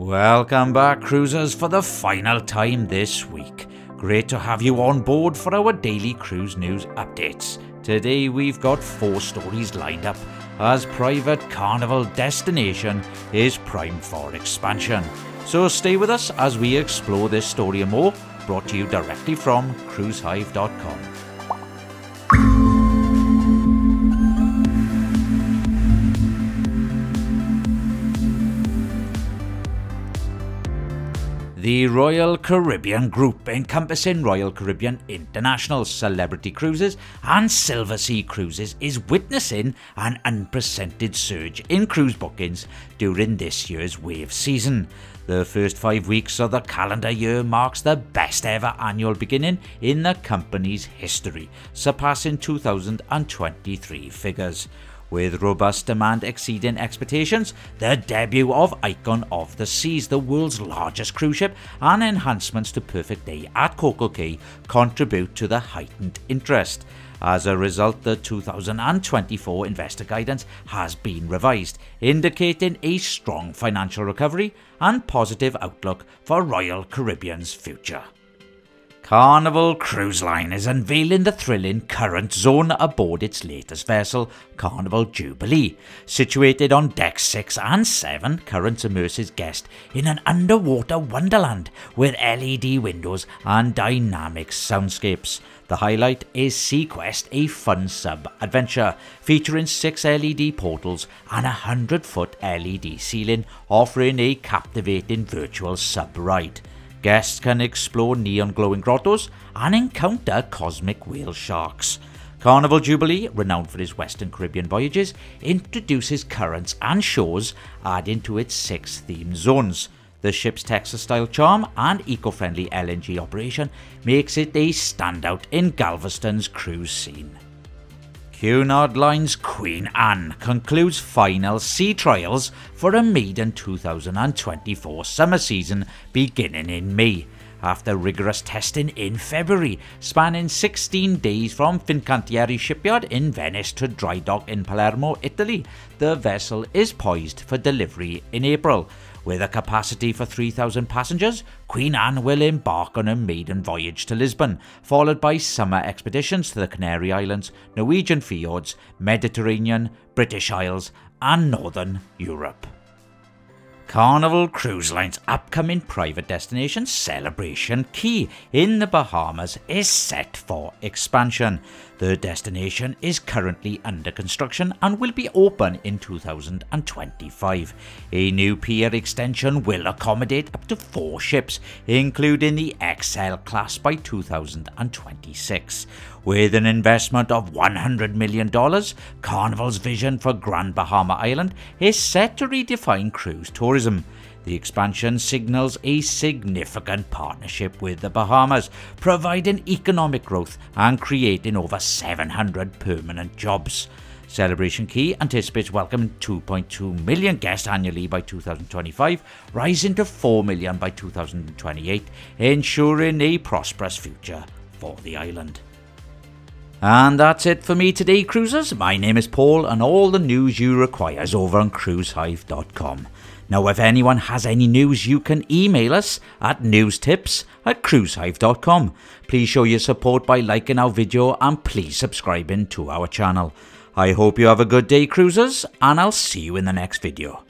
Welcome back, cruisers, for the final time this week. Great to have you on board for our daily cruise news updates. Today we've got four stories lined up as Private Carnival Destination is prime for expansion. So stay with us as we explore this story more, brought to you directly from cruisehive.com. The Royal Caribbean Group, encompassing Royal Caribbean International Celebrity Cruises and Silversea Cruises, is witnessing an unprecedented surge in cruise bookings during this year's wave season. The first five weeks of the calendar year marks the best ever annual beginning in the company's history, surpassing 2023 figures. With robust demand exceeding expectations, the debut of Icon of the Seas, the world's largest cruise ship, and enhancements to Perfect Day at CocoCay contribute to the heightened interest. As a result, the 2024 investor guidance has been revised, indicating a strong financial recovery and positive outlook for Royal Caribbean's future. Carnival Cruise Line is unveiling the thrilling current zone aboard its latest vessel, Carnival Jubilee. Situated on decks 6 and 7, Current immerses guests in an underwater wonderland with LED windows and dynamic soundscapes. The highlight is SeaQuest, a fun sub adventure featuring six LED portals and a 100 foot LED ceiling, offering a captivating virtual sub ride. Guests can explore neon glowing grottos and encounter cosmic whale sharks. Carnival Jubilee, renowned for its Western Caribbean voyages, introduces currents and shores, adding to its six theme zones. The ship's Texas style charm and eco friendly LNG operation makes it a standout in Galveston's cruise scene. Cunard Line's Queen Anne concludes final sea trials for a maiden 2024 summer season beginning in May. After rigorous testing in February, spanning 16 days from Fincantieri shipyard in Venice to dry dock in Palermo, Italy, the vessel is poised for delivery in April. With a capacity for 3,000 passengers, Queen Anne will embark on a maiden voyage to Lisbon, followed by summer expeditions to the Canary Islands, Norwegian fjords, Mediterranean, British Isles, and Northern Europe. Carnival Cruise Line's upcoming private destination, Celebration Key in the Bahamas, is set for expansion. The destination is currently under construction and will be open in 2025. A new pier extension will accommodate up to four ships, including the XL class by 2026. With an investment of $100 million, Carnival's vision for Grand Bahama Island is set to redefine cruise tourism. The expansion signals a significant partnership with the Bahamas, providing economic growth and creating over 700 permanent jobs. Celebration Key anticipates welcoming 2.2 million guests annually by 2025, rising to 4 million by 2028, ensuring a prosperous future for the island. And that's it for me today, cruisers. My name is Paul, and all the news you require is over on cruisehive.com. Now, if anyone has any news, you can email us at newstips at cruisehive.com. Please show your support by liking our video and please subscribing to our channel. I hope you have a good day, cruisers, and I'll see you in the next video.